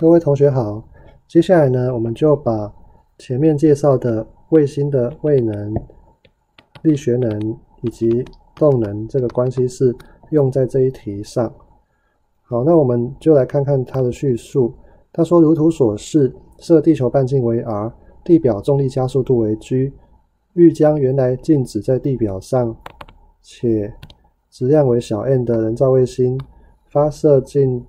各位同学好，接下来呢，我们就把前面介绍的卫星的位能、力学能以及动能这个关系式用在这一题上。好，那我们就来看看它的叙述。他说，如图所示，设地球半径为 r，地表重力加速度为 g，欲将原来静止在地表上且质量为小 n 的人造卫星发射进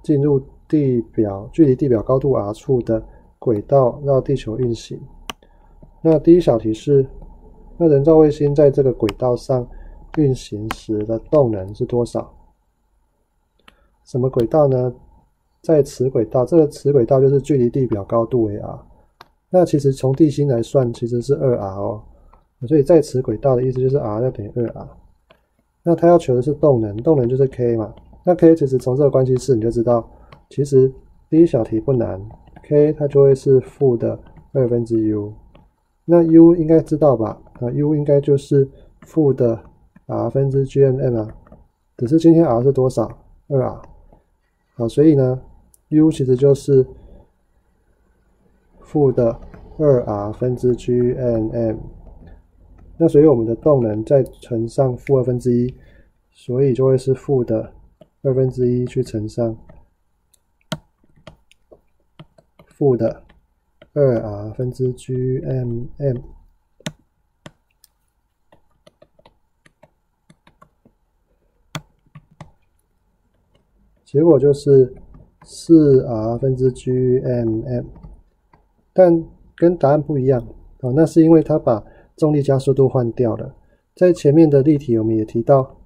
进入。地表距离地表高度 r 处的轨道绕地球运行。那第一小题是，那人造卫星在这个轨道上运行时的动能是多少？什么轨道呢？在此轨道，这个此轨道就是距离地表高度为 r。那其实从地心来算，其实是二 r 哦。所以在此轨道的意思就是 r 要等于二 r。那它要求的是动能，动能就是 k 嘛。那 k 其实从这个关系式你就知道。其实第一小题不难，k 它就会是负的二分之 u，那 u 应该知道吧？啊，u 应该就是负的 r 分之 g m m 啊，只是今天 r 是多少？二 r，好，所以呢，u 其实就是负的二 r 分之 g m m，那所以我们的动能再乘上负二分之一，所以就会是负的二分之一去乘上。负的二 r 分之 g m m，结果就是四 r 分之 g m m，但跟答案不一样哦，那是因为它把重力加速度换掉了。在前面的例题我们也提到，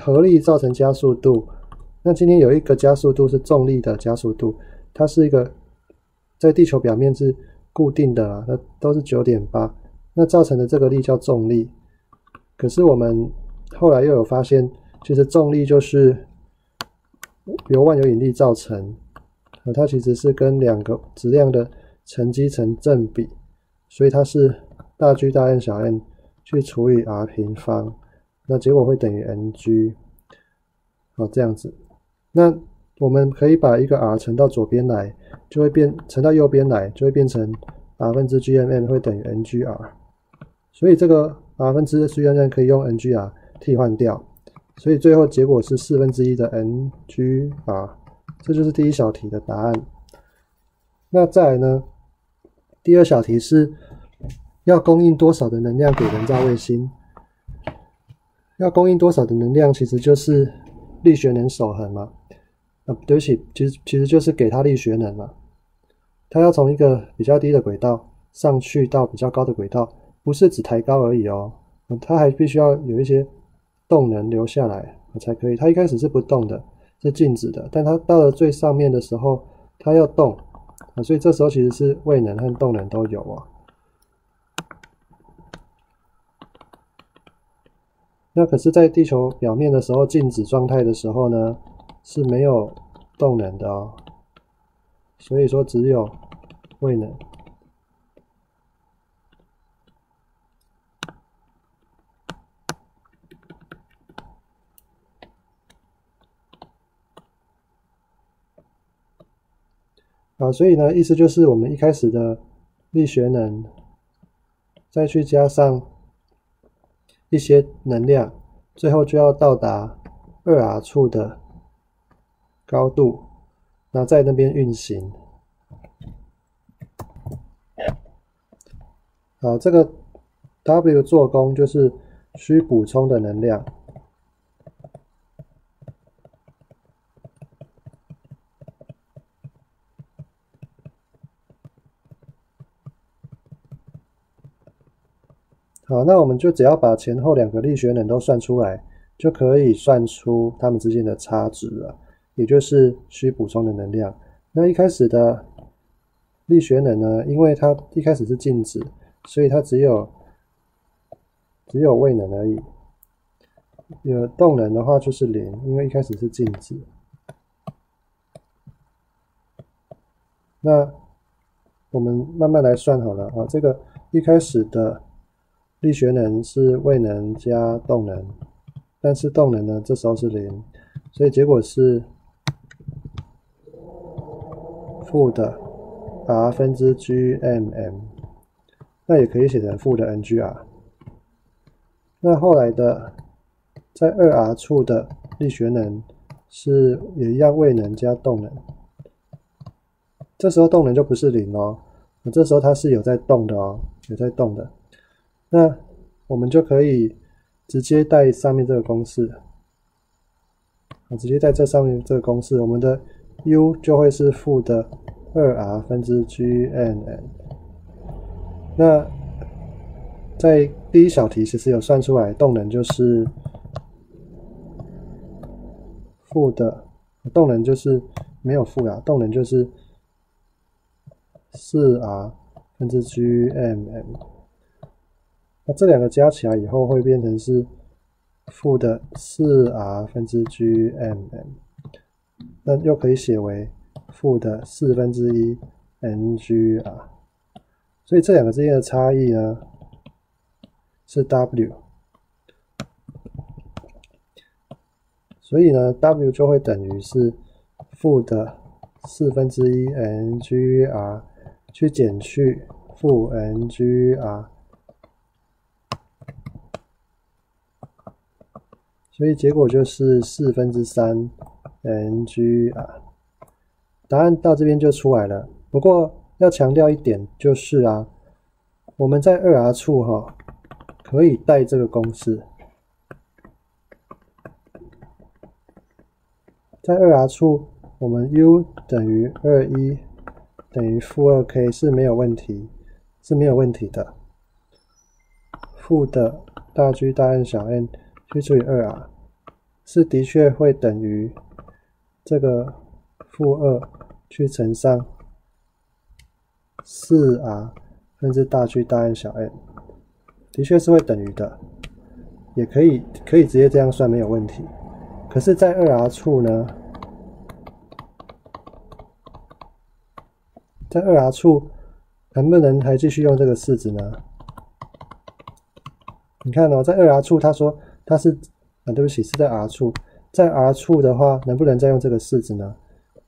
合力造成加速度，那今天有一个加速度是重力的加速度，它是一个。在地球表面是固定的啦，那都是九点八，那造成的这个力叫重力。可是我们后来又有发现，其实重力就是由万有引力造成，它其实是跟两个质量的乘积成正比，所以它是大 G 大 N 小 n 去除以 r 平方，那结果会等于 N G，。好，这样子，那。我们可以把一个 r 乘到左边来，就会变乘到右边来，就会变成 r 分之 g m m 会等于 n g r。所以这个 r 分之 g m m 可以用 n g r 替换掉，所以最后结果是四分之一的 n g r。这就是第一小题的答案。那再来呢？第二小题是要供应多少的能量给人造卫星？要供应多少的能量，其实就是力学能守恒嘛。啊，对不起，其实其实就是给它力学能嘛。它要从一个比较低的轨道上去到比较高的轨道，不是只抬高而已哦，它还必须要有一些动能留下来才可以。它一开始是不动的，是静止的，但它到了最上面的时候，它要动啊，所以这时候其实是位能和动能都有啊。那可是，在地球表面的时候，静止状态的时候呢？是没有动能的哦，所以说只有位能。啊，所以呢，意思就是我们一开始的力学能，再去加上一些能量，最后就要到达二 r 处的。高度，那在那边运行。好，这个 W 做功就是需补充的能量。好，那我们就只要把前后两个力学能都算出来，就可以算出它们之间的差值了。也就是需补充的能量。那一开始的力学能呢？因为它一开始是静止，所以它只有只有位能而已。有动能的话就是零，因为一开始是静止。那我们慢慢来算好了啊。这个一开始的力学能是位能加动能，但是动能呢这时候是零，所以结果是。负的 r 分之 gmm，那也可以写成负的 ngr。那后来的在二 r 处的力学能是也一样位能加动能，这时候动能就不是零哦，那这时候它是有在动的哦，有在动的。那我们就可以直接带上面这个公式，啊，直接在这上面这个公式，我们的 U 就会是负的二 r 分之 gn。那在第一小题其实有算出来，动能就是负的，动能就是没有负啊，动能就是四 r 分之 gmm。那这两个加起来以后会变成是负的四 r 分之 gmm，那又可以写为负的四分之一 ng r，所以这两个之间的差异呢是 W，所以呢 W 就会等于是负的四分之一 ng r 去减去负 ng r。所以结果就是四分之三 ng 啊，答案到这边就出来了。不过要强调一点就是啊，我们在二 r 处哈可以带这个公式，在二 r 处我们 u 等于二一等于负二 k 是没有问题，是没有问题的。负的大 G 大 N 小 n。去除以二 r，是的确会等于这个负二去乘上四 r 分之大 G 大 N 小 n，的确是会等于的，也可以可以直接这样算没有问题。可是，在二 r 处呢，在二 r 处能不能还继续用这个式子呢？你看哦，在二 r 处，他说。它是啊，对不起，是在 r 处，在 r 处的话，能不能再用这个式子呢？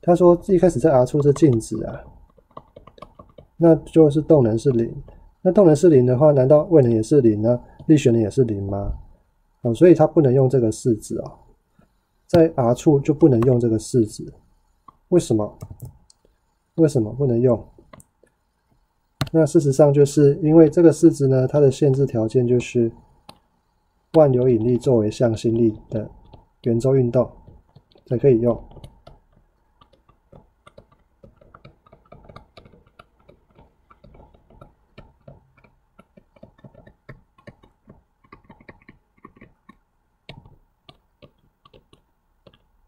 他说一开始在 r 处是静止啊，那就是动能是零。那动能是零的话，难道位能也是零呢？力学能也是零吗？哦，所以它不能用这个式子啊，在 r 处就不能用这个式子。为什么？为什么不能用？那事实上就是因为这个式子呢，它的限制条件就是。万有引力作为向心力的圆周运动才可以用。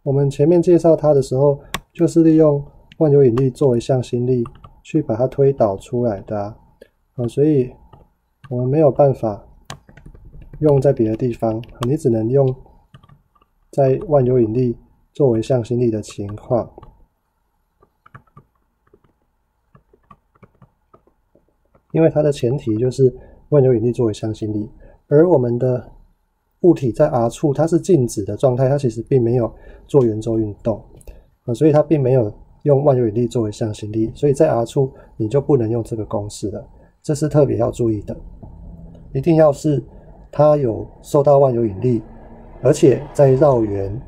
我们前面介绍它的时候，就是利用万有引力作为向心力去把它推导出来的啊，所以我们没有办法。用在别的地方，你只能用在万有引力作为向心力的情况，因为它的前提就是万有引力作为向心力，而我们的物体在 r 处它是静止的状态，它其实并没有做圆周运动啊，所以它并没有用万有引力作为向心力，所以在 r 处你就不能用这个公式了，这是特别要注意的，一定要是。它有受到万有引力，而且在绕圆，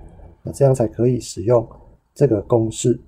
这样才可以使用这个公式。